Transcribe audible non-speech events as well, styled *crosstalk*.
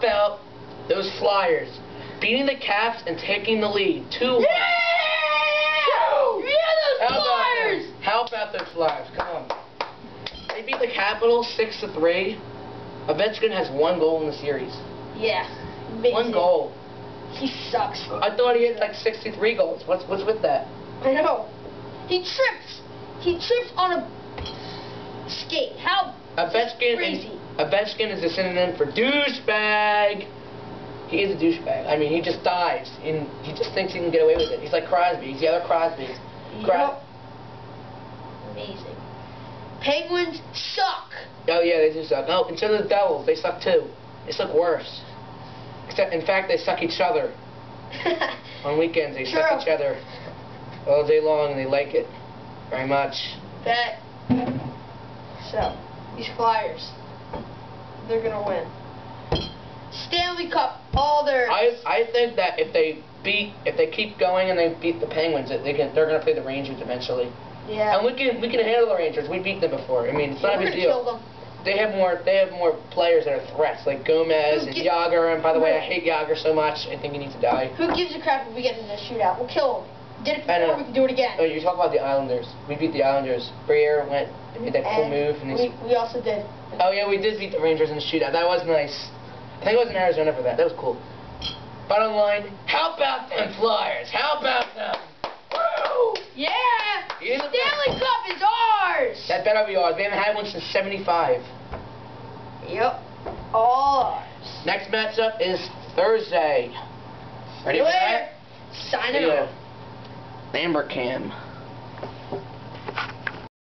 about those Flyers beating the Caps and taking the lead? 2 Yeah! Yeah, those How Flyers! them? How about those Flyers? Come on. They beat the Capitals 6 to 3. Ovechkin has one goal in the series. Yeah. One goal. He sucks. I thought he had like 63 goals. What's what's with that? I know. He trips. He trips on a skate. How Ovechkin crazy. Ovechkin is a synonym for douchebag. He is a douchebag. I mean, he just dives and he just thinks he can get away with it. He's like Crosby. He's the other Crosby. Cros-. Amazing. Penguins suck. Oh yeah, they do suck. Oh, and so do the Devils. They suck too. They suck worse. Except, in fact, they suck each other. *laughs* On weekends, they True. suck each other all day long, and they like it very much. Bet. So, these Flyers, they're gonna win. Stanley Cup, all their. I I think that if they beat, if they keep going and they beat the Penguins, that they can, they're gonna play the Rangers eventually. yeah. And we can we can handle the Rangers. We beat them before. I mean, it's not a big deal. They have more they have more players that are threats, like Gomez and Who Jagr. And by the way, I hate Jagr so much. I think he needs to die. Who gives a crap if we get in a shootout? We'll kill them. Did it before, we can do it again. Oh, you talk about the Islanders. We beat the Islanders. Briere went and made that cool move, and we, we also did. Oh yeah, we did beat the Rangers in the shootout. That was nice. I think it was in Arizona for that. That was cool. Bottom line, how about them Flyers? How about them? Woo! Yeah! You the Stanley Cup is ours! That better be ours. We haven't had one since '75. Yep. All ours. Next matchup is Thursday. See Ready you for later. See ya. off. Amber Cam.